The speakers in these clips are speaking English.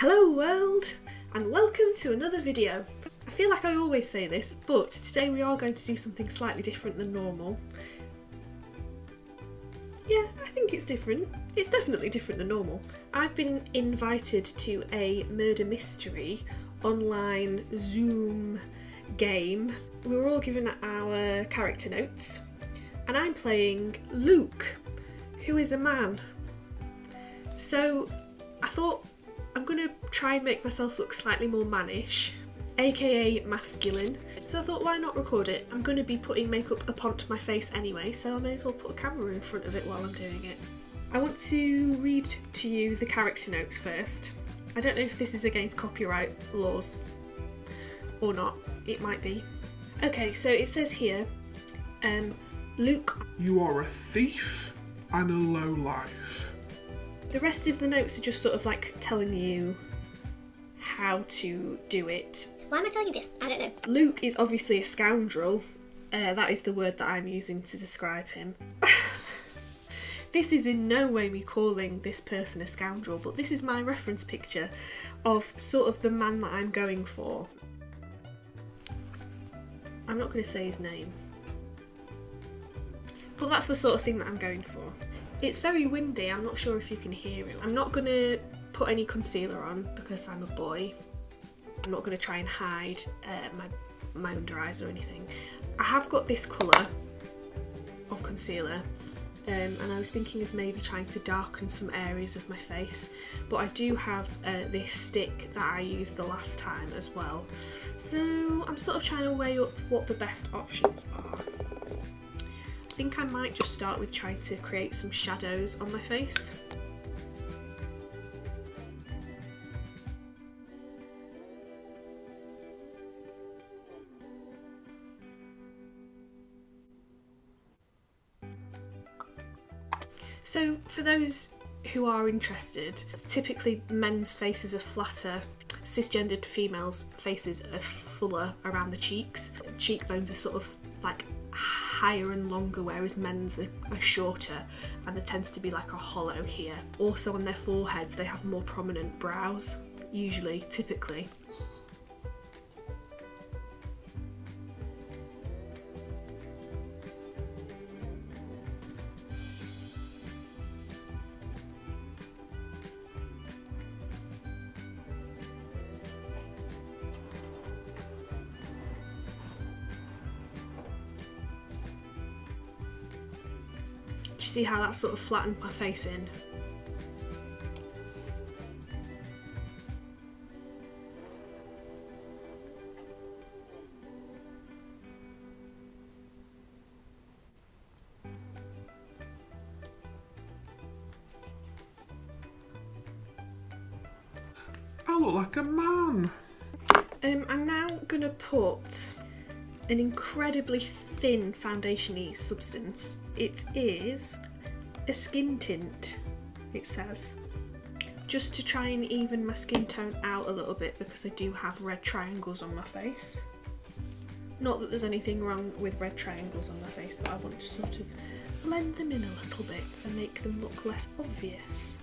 Hello world and welcome to another video. I feel like I always say this but today we are going to do something slightly different than normal. Yeah, I think it's different. It's definitely different than normal. I've been invited to a murder mystery online Zoom game. We were all given our character notes and I'm playing Luke, who is a man. So I thought I'm going to try and make myself look slightly more mannish, aka masculine. So I thought, why not record it? I'm going to be putting makeup upon my face anyway, so I may as well put a camera in front of it while I'm doing it. I want to read to you the character notes first. I don't know if this is against copyright laws or not. It might be. Okay, so it says here, um, Luke. You are a thief and a lowlife. The rest of the notes are just sort of like telling you how to do it. Why am I telling you this? I don't know. Luke is obviously a scoundrel. Uh, that is the word that I'm using to describe him. this is in no way me calling this person a scoundrel, but this is my reference picture of sort of the man that I'm going for. I'm not going to say his name. But that's the sort of thing that I'm going for. It's very windy, I'm not sure if you can hear it. I'm not going to put any concealer on because I'm a boy. I'm not going to try and hide uh, my, my under eyes or anything. I have got this colour of concealer um, and I was thinking of maybe trying to darken some areas of my face but I do have uh, this stick that I used the last time as well so I'm sort of trying to weigh up what the best options are think I might just start with trying to create some shadows on my face. So for those who are interested, typically men's faces are flatter, cisgendered females' faces are fuller around the cheeks. Cheekbones are sort of like higher and longer whereas men's are, are, shorter and there tends to be like a hollow here. Also on their foreheads they have more prominent brows, usually, typically. See how that sort of flattened my face in? I look like a man. Um, I'm now going to put an incredibly thin foundation-y substance. It is a skin tint, it says. Just to try and even my skin tone out a little bit because I do have red triangles on my face. Not that there's anything wrong with red triangles on my face, but I want to sort of blend them in a little bit and make them look less obvious.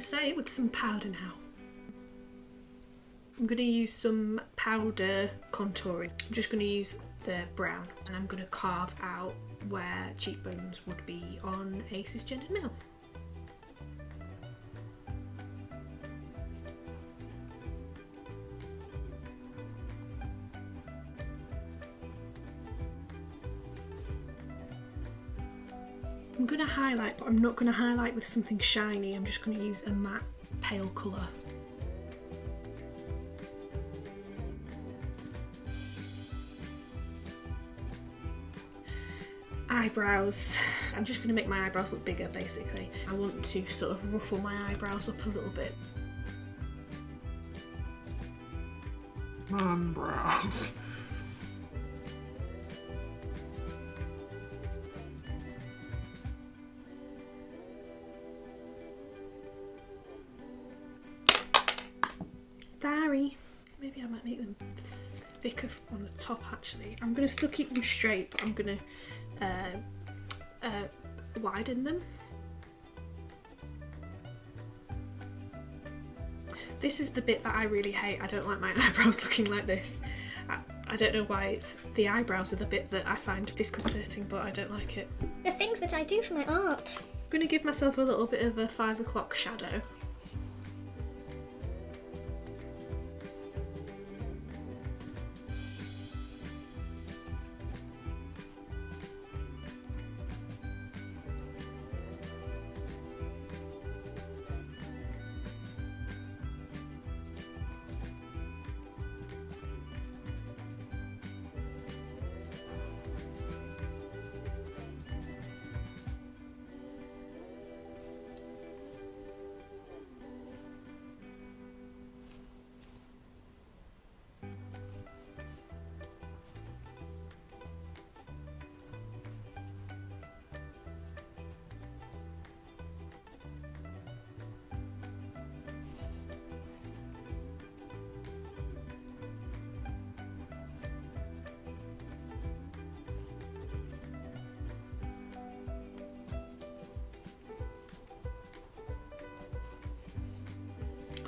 To say with some powder now. I'm going to use some powder contouring. I'm just going to use the brown and I'm going to carve out where cheekbones would be on a cisgendered male. Highlight, but I'm not going to highlight with something shiny. I'm just going to use a matte pale colour. Eyebrows. I'm just going to make my eyebrows look bigger basically. I want to sort of ruffle my eyebrows up a little bit. Man Maybe I might make them thicker on the top actually. I'm going to still keep them straight, but I'm going to uh, uh, widen them. This is the bit that I really hate. I don't like my eyebrows looking like this. I, I don't know why it's the eyebrows are the bit that I find disconcerting, but I don't like it. The things that I do for my art. I'm going to give myself a little bit of a five o'clock shadow.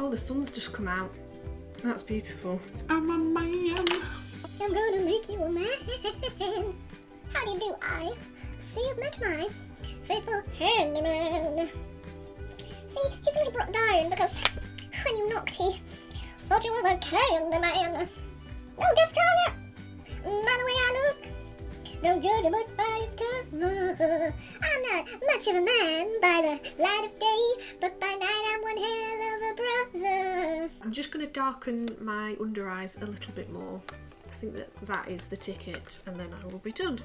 Oh, the sun's just come out. That's beautiful. I'm a man. I'm gonna make you a man. How do you do, I? See, you've met my faithful handyman. See, he's really brought down because when you knocked, he thought you were the candy man. Oh, get stronger! By the way I look, don't judge a book by its cover. I'm not much of a man by the light of day, but by night I'm one hell of a brother. I'm just going to darken my under eyes a little bit more. I think that that is the ticket, and then I will be done.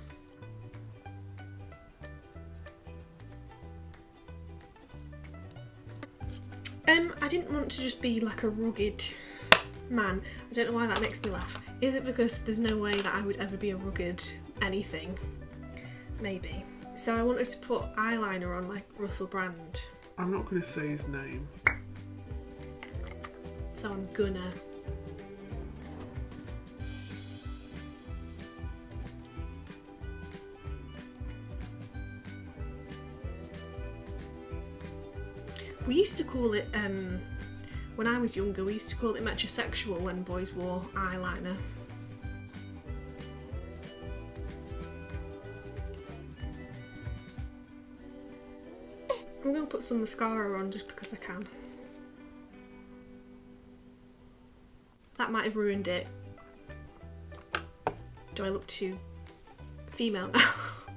Um, I didn't want to just be like a rugged man. I don't know why that makes me laugh. Is it because there's no way that I would ever be a rugged anything? Maybe. So I wanted to put eyeliner on like Russell Brand. I'm not going to say his name. So I'm gonna. We used to call it, um, when I was younger, we used to call it metrosexual when boys wore eyeliner. Some mascara on just because I can. That might have ruined it. Do I look too female now?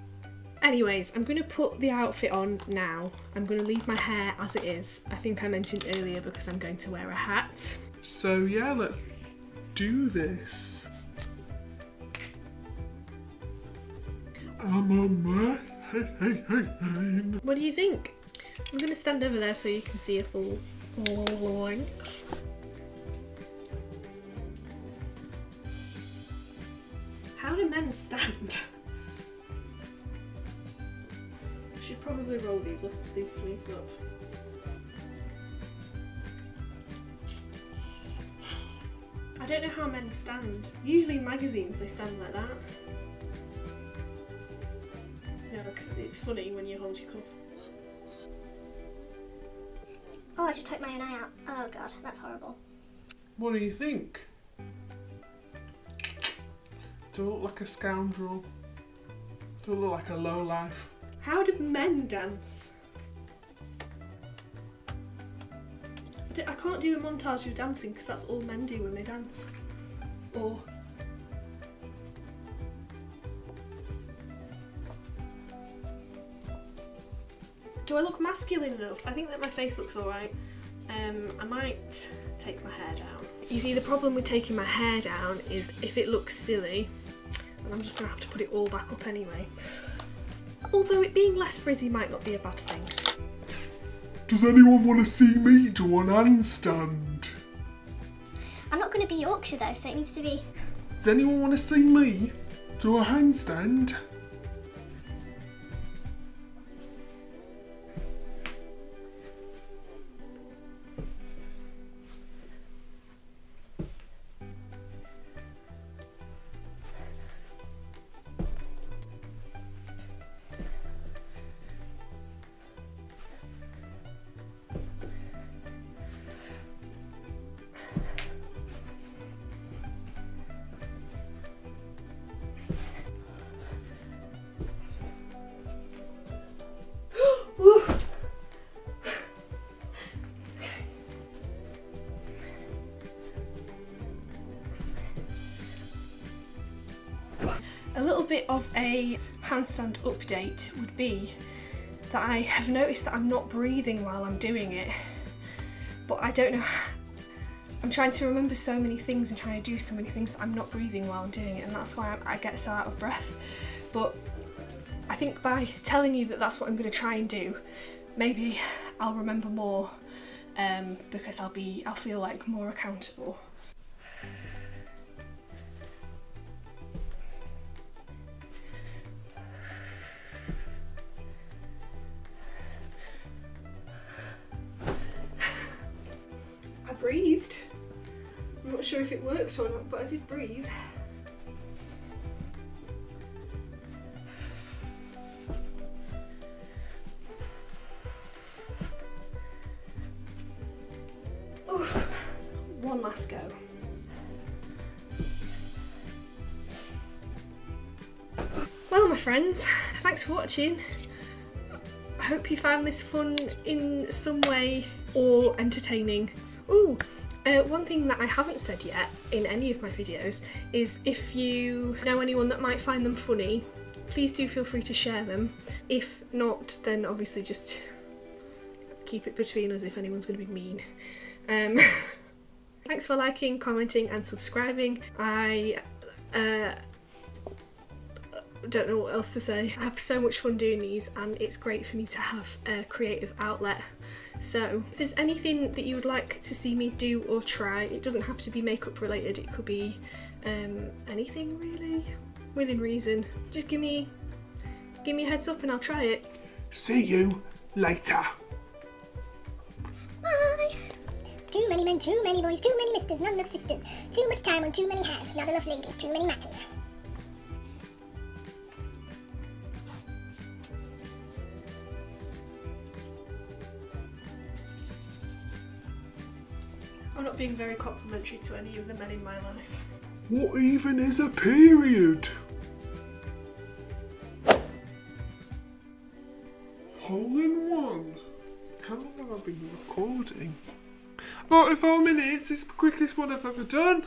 Anyways, I'm going to put the outfit on now. I'm going to leave my hair as it is. I think I mentioned earlier because I'm going to wear a hat. So yeah, let's do this. I'm a man. Hey, hey, hey, hey. What do you think? I'm going to stand over there so you can see a full length. How do men stand? I should probably roll these up, these sleeves up. I don't know how men stand. Usually in magazines they stand like that. No, because it's funny when you hold your cuff. I just poked my own eye out. Oh god, that's horrible. What do you think? Do I look like a scoundrel? Do I look like a lowlife? How do men dance? I can't do a montage of dancing because that's all men do when they dance. Or. Do I look masculine enough? I think that my face looks alright. Um, I might take my hair down. You see, the problem with taking my hair down is if it looks silly, then I'm just gonna have to put it all back up anyway. Although it being less frizzy might not be a bad thing. Does anyone want to see me do an handstand? I'm not going to be Yorkshire though, so it needs to be. Does anyone want to see me do a handstand? Bit of a handstand update would be that I have noticed that I'm not breathing while I'm doing it, but I don't know. I'm trying to remember so many things and trying to do so many things that I'm not breathing while I'm doing it, and that's why I get so out of breath. But I think by telling you that that's what I'm going to try and do, maybe I'll remember more um, because I'll be I'll feel like more accountable. Not, but I did breathe. Oof. One last go. Well, my friends, thanks for watching. I hope you found this fun in some way or entertaining. Ooh, uh, one thing that I haven't said yet in any of my videos is if you know anyone that might find them funny, please do feel free to share them. If not, then obviously just keep it between us if anyone's going to be mean. Um, thanks for liking, commenting, and subscribing. I uh, don't know what else to say. I have so much fun doing these, and it's great for me to have a creative outlet. So, if there's anything that you would like to see me do or try, it doesn't have to be makeup related, it could be um, anything really, within reason. Just give me, give me a heads up and I'll try it. See you later. Bye. Too many men, too many boys, too many misters, not enough sisters. Too much time on too many hands, not enough ladies, too many mans. I'm not being very complimentary to any of the men in my life. What even is a period? Hole in one. How long have I been recording? 44 minutes is the quickest one I've ever done.